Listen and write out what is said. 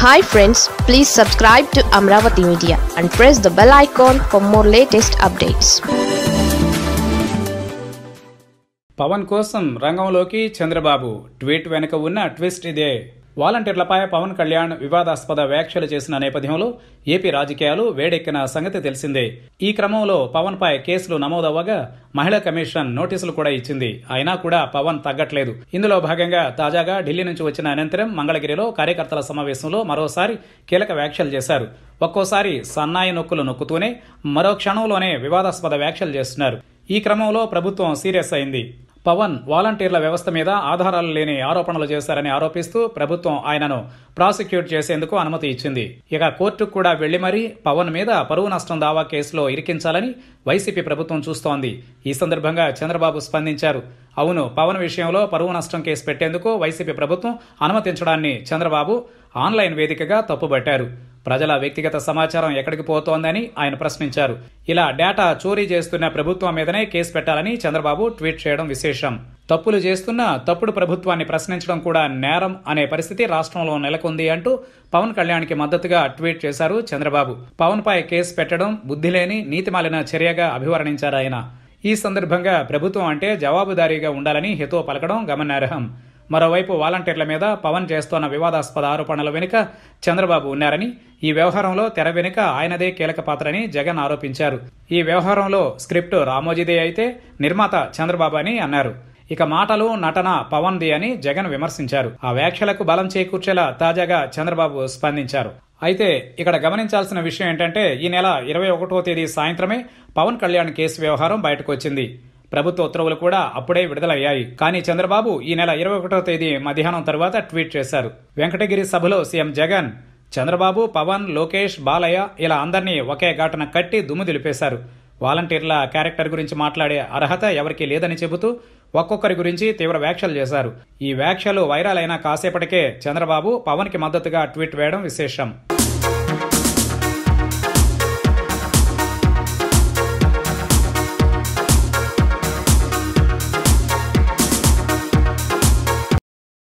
Hi friends please subscribe to Amaravati media and press the bell icon for more latest updates Pawan కోసం రంగంలోకి Chandrababu. Tweet వెనుక ఉన్న twist ఇదే. వాలంటీర్లపై పవన్ కళ్యాణ్ వివాదాస్పద వ్యాఖ్యలు చేసిన నేపథ్యంలో ఏపీ రాజకీయాలు వేడెక్కిన సంగతి తెలిసిందే. ఈ క్రమంలో పవన్పై కేసులు నమోదవ్వగా మహిళా కమిషన్ నోటీసులు కూడా ఇచ్చింది. అయినా కూడా పవన్ తగ్గట్లేదు. ఇందులో భాగంగా తాజాగా ఢిల్లీ నుంచి వచ్చిన అనంతరం మంగళగిరిలో కార్యకర్తల సమావేశంలో మరోసారి కీలక వ్యాఖ్యలు చేశారు. ఒక్కోసారి సన్నాయి నొక్కులు నొక్కుతూనే మరో క్షణంలోనే వివాదాస్పద వ్యాఖ్యలు చేస్తున్నారు. ఈ క్రమంలో ప్రభుత్వం సీరియస్ అయింది. పవన్ వాలంటీర్ల వ్యవస్థ మీద ఆధారాలు లేని ఆరోపణలు చేశారని ఆరోపిస్తూ ప్రభుత్వం ఆయనను ప్రాసిక్యూట్ చేసేందుకు అనుమతి ఇచ్చింది. ఇక కోర్టుకు కూడా వెళ్ళి మరీ పవన్ మీద పరువు నష్టం దావా కేసులో ఇరికించాలని వైసీపీ ప్రభుత్వం చూస్తోంది. ఈ సందర్భంగా చంద్రబాబు స్పందించారు. అవును పవన్ విషయంలో పరువు నష్టం కేసు పెట్టేందుకు వైసీపీ ప్రభుత్వం అనుమతించడాన్ని చంద్రబాబు ఆన్లైన్ వేదికగా తప్పుబట్టారు. ప్రజల వ్యక్తిగత సమాచారం ఎక్కడికి పోతోందని ఆయన ప్రశ్నించారు. ఇలా డేటా చోరీ చేస్తున్న ప్రభుత్వం మీదనే కేసు పెట్టాలని చంద్రబాబు ట్వీట్ చేయడం విశేషం. తప్పులు చేస్తున్న తప్పుడు ప్రభుత్వాన్ని ప్రశ్నించడం కూడా నేరం అనే పరిస్థితి రాష్ట్రంలో నెలకొంది అంటూ పవన్ కళ్యాణ్కి మద్దతుగా ట్వీట్ చేశారు చంద్రబాబు. పవన్ పై కేసు పెట్టడం బుద్ధిలేని నీతిమాలిన చర్యగా అభివర్ణించారు ఆయన. ఈ సందర్భంగా ప్రభుత్వం అంటే జవాబుదారీగా ఉండాలని హితో పలకడం గమనార్హం. మరోవైపు వాలంటీర్ల మీద పవన్ చేస్తోన్న వివాదాస్పద ఆరోపణల వెనుక చంద్రబాబు ఉన్నారని ఈ వ్యవహారంలో తెర వెనుక ఆయనదే కీలక పాత్రని జగన్ ఆరోపించారు. ఈ వ్యవహారంలో స్క్రిప్ట్ రామోజీదే అయితే నిర్మాత చంద్రబాబు అని అన్నారు. ఇక మాటలు నటన పవన్ది అని జగన్ విమర్శించారు. ఆ వ్యాఖ్యలకు బలం చేకూర్చేలా తాజాగా చంద్రబాబు స్పందించారు. అయితే ఇక్కడ గమనించాల్సిన విషయం ఏంటంటే ఈ నెల ఇరవై ఒకటో తేదీ సాయంత్రమే పవన్ కళ్యాణ్ కేసు వ్యవహారం బయటకు వచ్చింది ప్రభుత్వ ఉత్తర్వులు కూడా అప్పుడే విడుదలయ్యాయి. కానీ చంద్రబాబు ఈ నెల ఇరవై ఒకటో తేదీ మధ్యాహ్నం తర్వాత ట్వీట్ చేశారు. వెంకటగిరి సభలో సీఎం జగన్ చంద్రబాబు పవన్ లోకేష్ బాలయ్య ఇలా అందరినీ ఒకే ఘాటన కట్టి దుమ్ము దులిపేశారు. వాలంటీర్ల క్యారెక్టర్ గురించి మాట్లాడే అర్హత ఎవరికీ లేదని చెబుతూ ఒక్కొక్కరి గురించి తీవ్ర వ్యాఖ్యలు చేశారు. ఈ వ్యాఖ్యలు వైరల్ అయిన కాసేపటికే చంద్రబాబు పవన్కి మద్దతుగా ట్వీట్ వేయడం విశేషం.